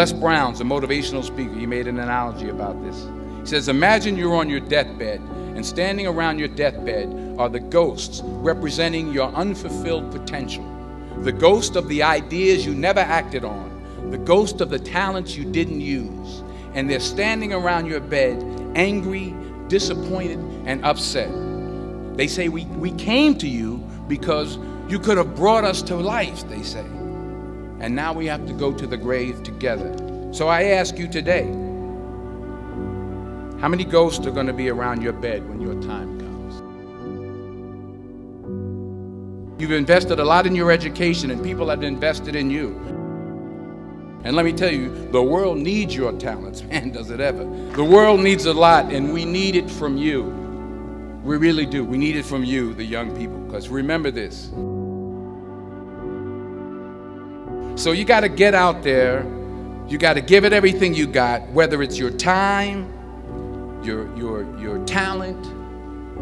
Les Brown's a motivational speaker. He made an analogy about this. He says, Imagine you're on your deathbed, and standing around your deathbed are the ghosts representing your unfulfilled potential. The ghost of the ideas you never acted on, the ghost of the talents you didn't use. And they're standing around your bed, angry, disappointed, and upset. They say, We, we came to you because you could have brought us to life, they say. And now we have to go to the grave together. So I ask you today how many ghosts are going to be around your bed when your time comes? You've invested a lot in your education, and people have invested in you. And let me tell you, the world needs your talents. Man, does it ever. The world needs a lot, and we need it from you. We really do. We need it from you, the young people. Because remember this. So you got to get out there. You got to give it everything you got, whether it's your time, your, your, your talent,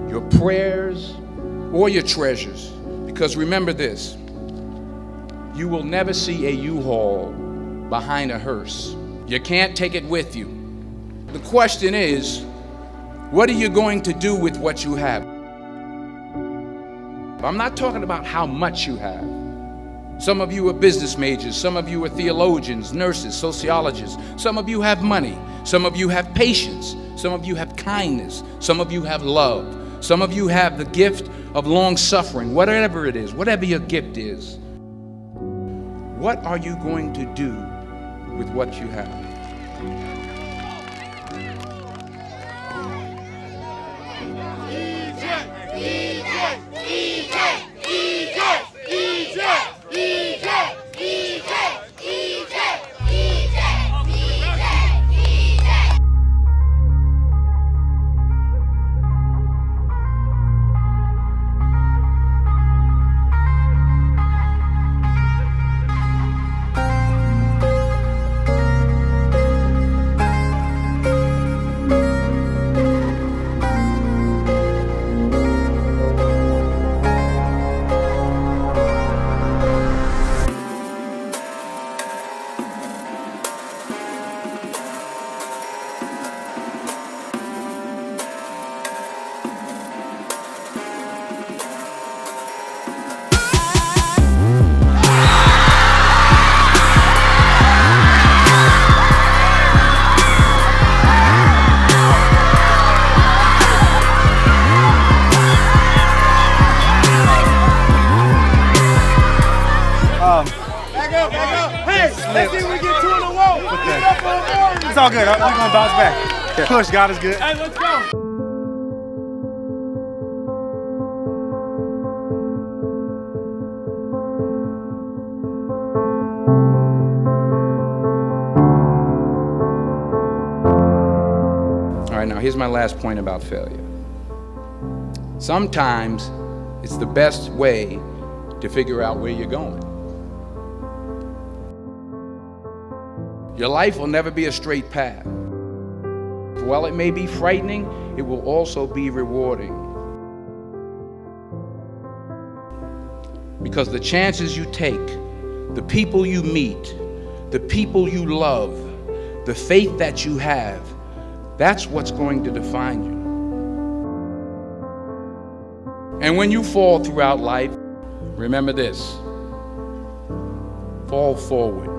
your prayers, or your treasures. Because remember this you will never see a U Haul behind a hearse. You can't take it with you. The question is, what are you going to do with what you have? I'm not talking about how much you have. Some of you are business majors, some of you are theologians, nurses, sociologists. Some of you have money, some of you have patience, some of you have kindness, some of you have love, some of you have the gift of long suffering, whatever it is, whatever your gift is. What are you going to do with what you have? It's all good. We're gonna bounce back. Push, God is good. Hey, let's go. All right, now here's my last point about failure. Sometimes it's the best way to figure out where you're going. Your life will never be a straight path. While it may be frightening, it will also be rewarding. Because the chances you take, the people you meet, the people you love, the faith that you have, that's what's going to define you. And when you fall throughout life, remember this fall forward.